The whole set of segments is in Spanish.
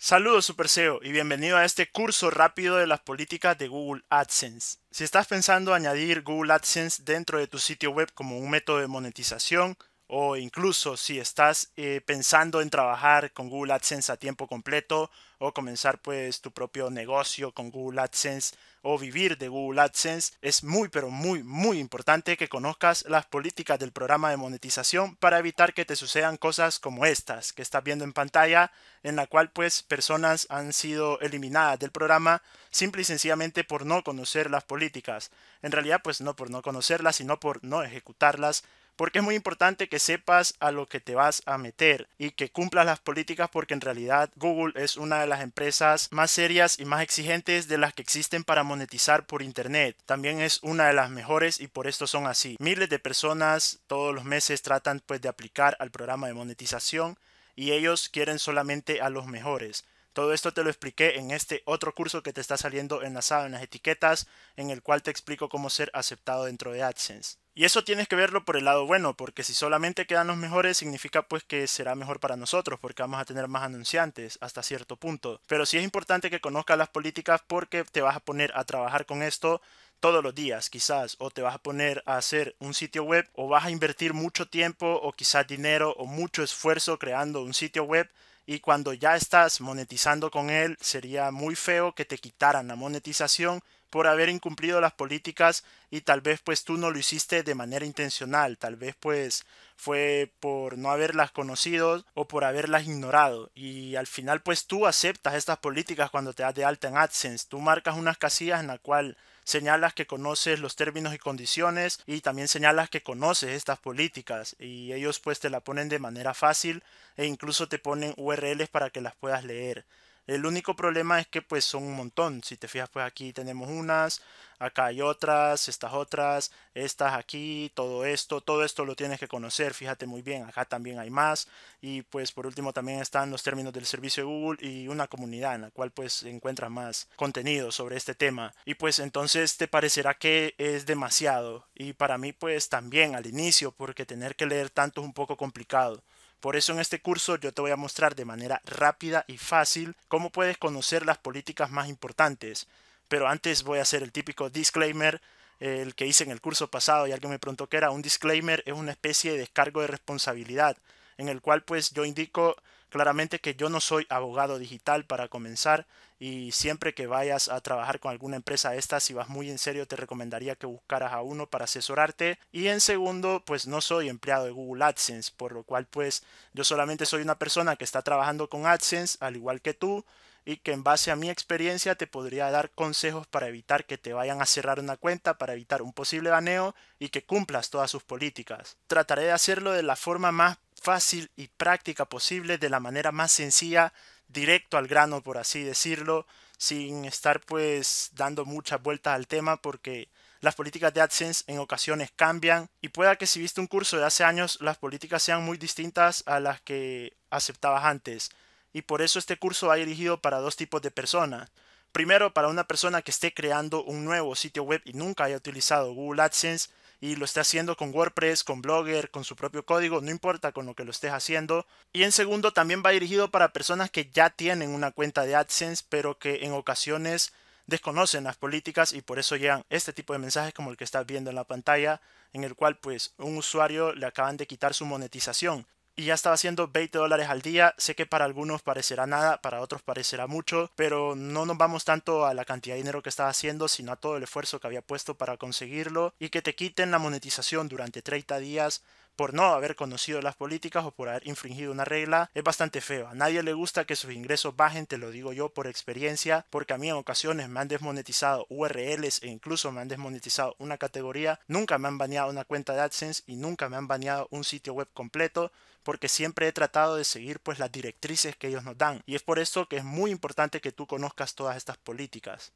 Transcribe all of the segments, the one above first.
Saludos Super SEO y bienvenido a este curso rápido de las políticas de Google AdSense. Si estás pensando añadir Google AdSense dentro de tu sitio web como un método de monetización o incluso si estás eh, pensando en trabajar con Google AdSense a tiempo completo o comenzar pues tu propio negocio con Google AdSense o vivir de Google AdSense, es muy pero muy muy importante que conozcas las políticas del programa de monetización para evitar que te sucedan cosas como estas que estás viendo en pantalla en la cual pues personas han sido eliminadas del programa simple y sencillamente por no conocer las políticas. En realidad pues no por no conocerlas, sino por no ejecutarlas porque es muy importante que sepas a lo que te vas a meter y que cumplas las políticas porque en realidad Google es una de las empresas más serias y más exigentes de las que existen para monetizar por internet. También es una de las mejores y por esto son así. Miles de personas todos los meses tratan pues de aplicar al programa de monetización y ellos quieren solamente a los mejores. Todo esto te lo expliqué en este otro curso que te está saliendo enlazado en las etiquetas, en el cual te explico cómo ser aceptado dentro de AdSense. Y eso tienes que verlo por el lado bueno, porque si solamente quedan los mejores significa pues que será mejor para nosotros, porque vamos a tener más anunciantes hasta cierto punto. Pero sí es importante que conozcas las políticas porque te vas a poner a trabajar con esto todos los días quizás o te vas a poner a hacer un sitio web o vas a invertir mucho tiempo o quizás dinero o mucho esfuerzo creando un sitio web y cuando ya estás monetizando con él sería muy feo que te quitaran la monetización por haber incumplido las políticas y tal vez pues tú no lo hiciste de manera intencional, tal vez pues fue por no haberlas conocido o por haberlas ignorado. Y al final pues tú aceptas estas políticas cuando te das de alta en AdSense, tú marcas unas casillas en la cual señalas que conoces los términos y condiciones y también señalas que conoces estas políticas y ellos pues te la ponen de manera fácil e incluso te ponen URLs para que las puedas leer. El único problema es que pues son un montón. Si te fijas pues aquí tenemos unas, acá hay otras, estas otras, estas aquí, todo esto, todo esto lo tienes que conocer, fíjate muy bien, acá también hay más y pues por último también están los términos del servicio de Google y una comunidad en la cual pues encuentras más contenido sobre este tema y pues entonces te parecerá que es demasiado y para mí pues también al inicio porque tener que leer tanto es un poco complicado. Por eso en este curso yo te voy a mostrar de manera rápida y fácil cómo puedes conocer las políticas más importantes. Pero antes voy a hacer el típico disclaimer, el que hice en el curso pasado y alguien me preguntó qué era. Un disclaimer es una especie de descargo de responsabilidad en el cual pues yo indico claramente que yo no soy abogado digital para comenzar y siempre que vayas a trabajar con alguna empresa esta, si vas muy en serio, te recomendaría que buscaras a uno para asesorarte. Y en segundo, pues no soy empleado de Google AdSense, por lo cual pues yo solamente soy una persona que está trabajando con AdSense, al igual que tú, y que en base a mi experiencia te podría dar consejos para evitar que te vayan a cerrar una cuenta, para evitar un posible baneo y que cumplas todas sus políticas. Trataré de hacerlo de la forma más fácil y práctica posible, de la manera más sencilla, directo al grano, por así decirlo, sin estar pues dando muchas vueltas al tema porque las políticas de AdSense en ocasiones cambian. Y pueda que si viste un curso de hace años las políticas sean muy distintas a las que aceptabas antes. Y por eso este curso va dirigido para dos tipos de personas. Primero, para una persona que esté creando un nuevo sitio web y nunca haya utilizado Google AdSense y lo esté haciendo con WordPress, con Blogger, con su propio código, no importa con lo que lo estés haciendo. Y en segundo también va dirigido para personas que ya tienen una cuenta de AdSense, pero que en ocasiones desconocen las políticas y por eso llegan este tipo de mensajes como el que estás viendo en la pantalla, en el cual pues un usuario le acaban de quitar su monetización y ya estaba haciendo 20 dólares al día. Sé que para algunos parecerá nada, para otros parecerá mucho, pero no nos vamos tanto a la cantidad de dinero que estaba haciendo, sino a todo el esfuerzo que había puesto para conseguirlo y que te quiten la monetización durante 30 días por no haber conocido las políticas o por haber infringido una regla es bastante feo. A nadie le gusta que sus ingresos bajen, te lo digo yo por experiencia, porque a mí en ocasiones me han desmonetizado URLs e incluso me han desmonetizado una categoría. Nunca me han baneado una cuenta de AdSense y nunca me han baneado un sitio web completo porque siempre he tratado de seguir pues las directrices que ellos nos dan y es por eso que es muy importante que tú conozcas todas estas políticas.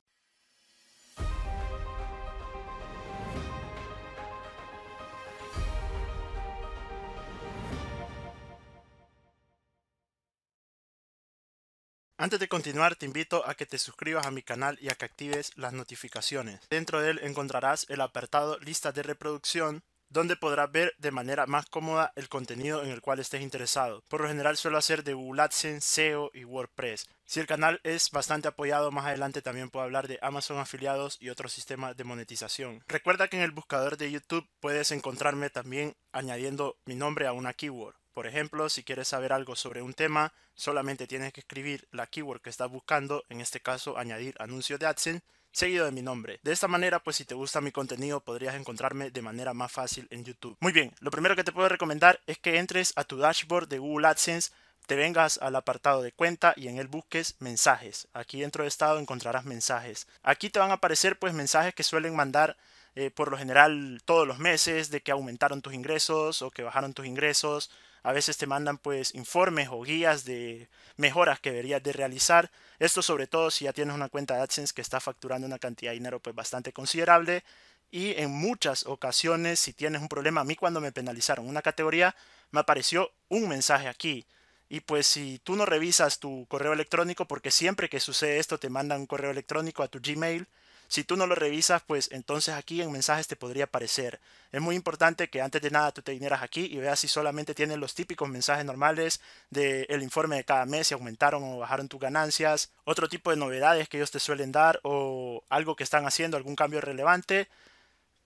Antes de continuar, te invito a que te suscribas a mi canal y a que actives las notificaciones. Dentro de él encontrarás el apartado Lista de reproducción, donde podrás ver de manera más cómoda el contenido en el cual estés interesado. Por lo general suelo hacer de Google AdSense, SEO y WordPress. Si el canal es bastante apoyado, más adelante también puedo hablar de Amazon afiliados y otros sistemas de monetización. Recuerda que en el buscador de YouTube puedes encontrarme también añadiendo mi nombre a una keyword. Por ejemplo, si quieres saber algo sobre un tema, solamente tienes que escribir la keyword que estás buscando, en este caso añadir anuncio de AdSense seguido de mi nombre. De esta manera, pues si te gusta mi contenido, podrías encontrarme de manera más fácil en YouTube. Muy bien, lo primero que te puedo recomendar es que entres a tu dashboard de Google AdSense, te vengas al apartado de cuenta y en él busques mensajes. Aquí dentro de estado encontrarás mensajes. Aquí te van a aparecer pues mensajes que suelen mandar eh, por lo general todos los meses de que aumentaron tus ingresos o que bajaron tus ingresos. A veces te mandan pues informes o guías de mejoras que deberías de realizar. Esto sobre todo si ya tienes una cuenta de AdSense que está facturando una cantidad de dinero pues bastante considerable. Y en muchas ocasiones si tienes un problema, a mí cuando me penalizaron una categoría me apareció un mensaje aquí. Y pues si tú no revisas tu correo electrónico, porque siempre que sucede esto te mandan un correo electrónico a tu Gmail, si tú no lo revisas, pues entonces aquí en mensajes te podría aparecer. Es muy importante que antes de nada tú te vinieras aquí y veas si solamente tienen los típicos mensajes normales del informe de cada mes, si aumentaron o bajaron tus ganancias, otro tipo de novedades que ellos te suelen dar o algo que están haciendo, algún cambio relevante.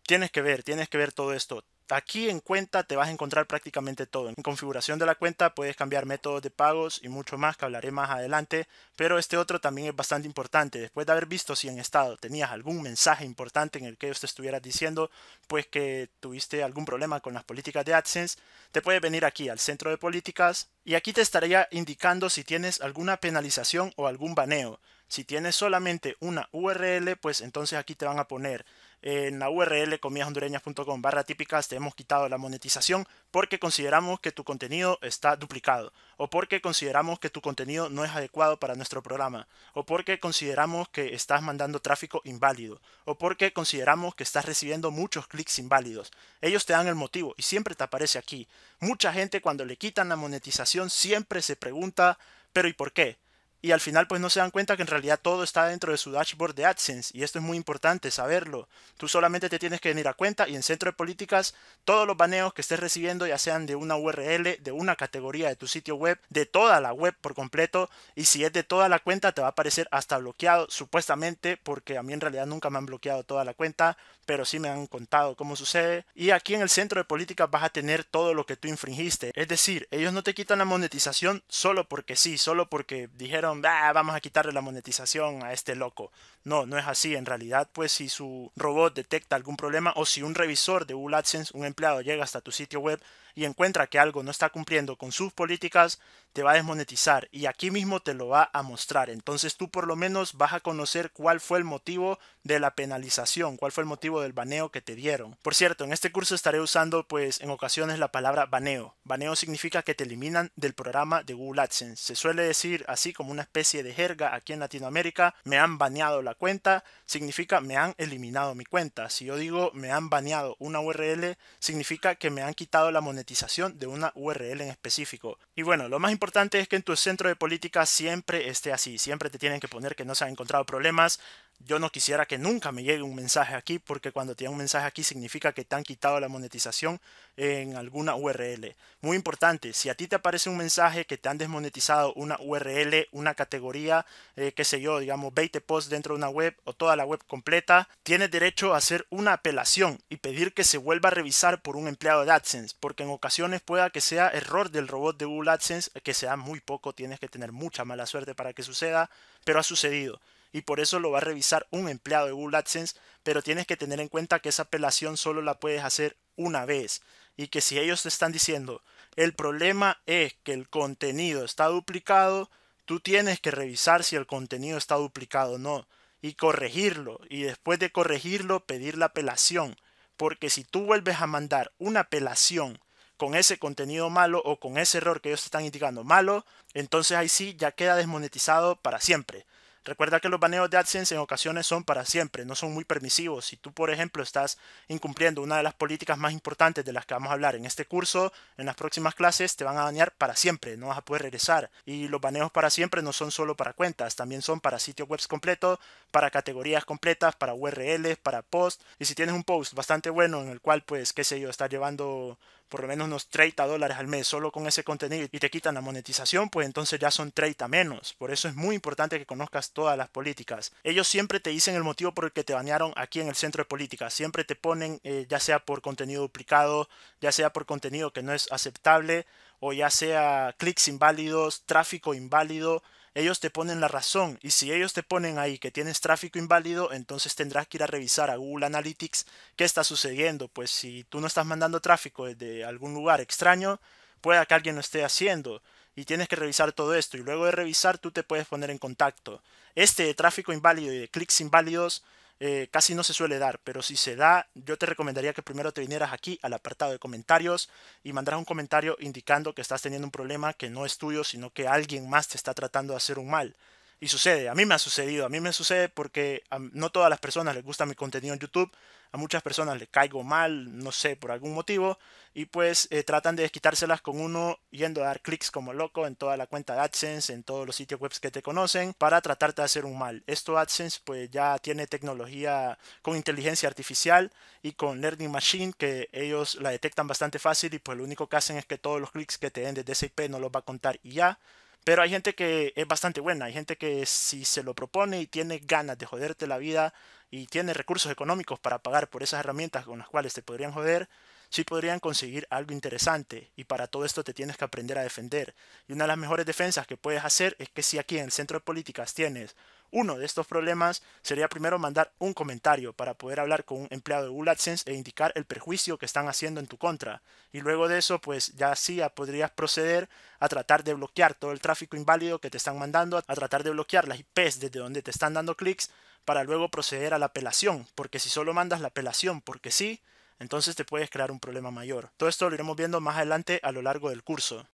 Tienes que ver, tienes que ver todo esto. Aquí en cuenta te vas a encontrar prácticamente todo. En configuración de la cuenta puedes cambiar métodos de pagos y mucho más que hablaré más adelante, pero este otro también es bastante importante. Después de haber visto si en estado tenías algún mensaje importante en el que ellos te estuvieras diciendo pues que tuviste algún problema con las políticas de AdSense, te puedes venir aquí al centro de políticas y aquí te estaría indicando si tienes alguna penalización o algún baneo. Si tienes solamente una URL, pues entonces aquí te van a poner en la URL comidashondureñas.com barra típicas te hemos quitado la monetización porque consideramos que tu contenido está duplicado o porque consideramos que tu contenido no es adecuado para nuestro programa o porque consideramos que estás mandando tráfico inválido o porque consideramos que estás recibiendo muchos clics inválidos. Ellos te dan el motivo y siempre te aparece aquí. Mucha gente cuando le quitan la monetización siempre se pregunta, pero ¿y por qué? Y al final pues no se dan cuenta que en realidad todo está dentro de su dashboard de AdSense y esto es muy importante saberlo. Tú solamente te tienes que venir a cuenta y en centro de políticas todos los baneos que estés recibiendo ya sean de una URL, de una categoría de tu sitio web, de toda la web por completo y si es de toda la cuenta te va a aparecer hasta bloqueado supuestamente porque a mí en realidad nunca me han bloqueado toda la cuenta pero sí me han contado cómo sucede. Y aquí en el centro de política vas a tener todo lo que tú infringiste. Es decir, ellos no te quitan la monetización solo porque sí, solo porque dijeron, ah, vamos a quitarle la monetización a este loco. No, no es así. En realidad, pues si su robot detecta algún problema o si un revisor de Google AdSense, un empleado, llega hasta tu sitio web y encuentra que algo no está cumpliendo con sus políticas, te va a desmonetizar y aquí mismo te lo va a mostrar. Entonces tú por lo menos vas a conocer cuál fue el motivo de la penalización, cuál fue el motivo del baneo que te dieron. Por cierto, en este curso estaré usando pues en ocasiones la palabra baneo. Baneo significa que te eliminan del programa de Google AdSense. Se suele decir así como una especie de jerga aquí en Latinoamérica, me han baneado la cuenta, significa me han eliminado mi cuenta. Si yo digo me han baneado una URL, significa que me han quitado la monetización de una URL en específico. Y bueno, lo más importante es que en tu centro de política siempre esté así, siempre te tienen que poner que no se han encontrado problemas, yo no quisiera que nunca me llegue un mensaje aquí porque cuando te un mensaje aquí significa que te han quitado la monetización en alguna URL. Muy importante, si a ti te aparece un mensaje que te han desmonetizado una URL, una categoría, eh, qué sé yo, digamos 20 posts dentro de una web o toda la web completa, tienes derecho a hacer una apelación y pedir que se vuelva a revisar por un empleado de AdSense, porque en ocasiones pueda que sea error del robot de Google AdSense, que sea muy poco, tienes que tener mucha mala suerte para que suceda, pero ha sucedido y por eso lo va a revisar un empleado de Google AdSense, pero tienes que tener en cuenta que esa apelación solo la puedes hacer una vez y que si ellos te están diciendo el problema es que el contenido está duplicado, tú tienes que revisar si el contenido está duplicado o no y corregirlo y después de corregirlo pedir la apelación, porque si tú vuelves a mandar una apelación con ese contenido malo o con ese error que ellos te están indicando malo, entonces ahí sí ya queda desmonetizado para siempre. Recuerda que los baneos de AdSense en ocasiones son para siempre, no son muy permisivos. Si tú, por ejemplo, estás incumpliendo una de las políticas más importantes de las que vamos a hablar en este curso, en las próximas clases te van a banear para siempre, no vas a poder regresar. Y los baneos para siempre no son solo para cuentas, también son para sitios web completos, para categorías completas, para URLs, para posts. Y si tienes un post bastante bueno en el cual, pues, qué sé yo, estás llevando por lo menos unos 30 dólares al mes solo con ese contenido y te quitan la monetización, pues entonces ya son 30 menos. Por eso es muy importante que conozcas todas las políticas. Ellos siempre te dicen el motivo por el que te banearon aquí en el centro de política. Siempre te ponen, eh, ya sea por contenido duplicado, ya sea por contenido que no es aceptable, o ya sea clics inválidos, tráfico inválido, ellos te ponen la razón y si ellos te ponen ahí que tienes tráfico inválido, entonces tendrás que ir a revisar a Google Analytics qué está sucediendo. Pues si tú no estás mandando tráfico desde algún lugar extraño, pueda que alguien lo esté haciendo y tienes que revisar todo esto y luego de revisar tú te puedes poner en contacto. Este tráfico inválido y de clics inválidos eh, casi no se suele dar, pero si se da, yo te recomendaría que primero te vinieras aquí al apartado de comentarios y mandaras un comentario indicando que estás teniendo un problema que no es tuyo, sino que alguien más te está tratando de hacer un mal. Y sucede, a mí me ha sucedido, a mí me sucede porque no todas las personas les gusta mi contenido en YouTube, a muchas personas le caigo mal, no sé, por algún motivo, y pues eh, tratan de desquitárselas con uno yendo a dar clics como loco en toda la cuenta de AdSense, en todos los sitios web que te conocen, para tratarte de hacer un mal. Esto AdSense pues ya tiene tecnología con inteligencia artificial y con Learning Machine que ellos la detectan bastante fácil y pues lo único que hacen es que todos los clics que te den desde ese IP no los va a contar y ya. Pero hay gente que es bastante buena, hay gente que si se lo propone y tiene ganas de joderte la vida y tiene recursos económicos para pagar por esas herramientas con las cuales te podrían joder, sí podrían conseguir algo interesante y para todo esto te tienes que aprender a defender. Y una de las mejores defensas que puedes hacer es que si aquí en el centro de políticas tienes uno de estos problemas sería primero mandar un comentario para poder hablar con un empleado de Google AdSense e indicar el perjuicio que están haciendo en tu contra. Y luego de eso, pues ya sí podrías proceder a tratar de bloquear todo el tráfico inválido que te están mandando, a tratar de bloquear las IPs desde donde te están dando clics para luego proceder a la apelación, porque si solo mandas la apelación porque sí, entonces te puedes crear un problema mayor. Todo esto lo iremos viendo más adelante a lo largo del curso.